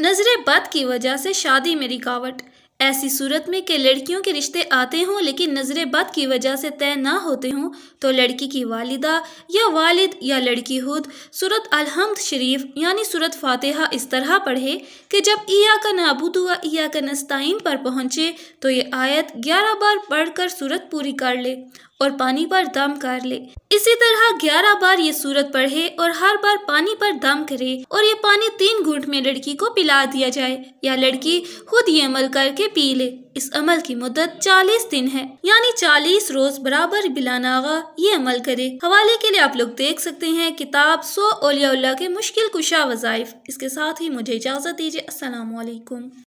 नज़र बद की वजह से शादी में रुकावट ऐसी सूरत में कि लड़कियों के रिश्ते आते हों, लेकिन नज़र बद की वजह से तय ना होते हों तो लड़की की वालिदा या वालिद या लड़की खुद सूरत अलहमद शरीफ, यानी सूरत फातिहा इस तरह पढ़े कि जब ईया का नाबूद हुआ, ईया का नस्ताइन पर पहुँचे तो ये आयत ग्यारह बार पढ़कर सूरत पूरी कर ले और पानी पर दम कर ले। इसी तरह ग्यारह बार ये सूरत पढ़े और हर बार पानी पर दम करे और ये पानी तीन घूट में लड़की को पिला दिया जाए, या लड़की खुद ये अमल करके पी ले इस अमल की मुद्दत चालीस दिन है। यानी चालीस रोज बराबर बिलानागा, ये अमल करे। हवाले के लिए आप लोग देख सकते हैं किताब सो ओलिया के मुश्किल कुशा वज़ाइफ। इसके साथ ही मुझे इजाज़त दीजिए। असलकुम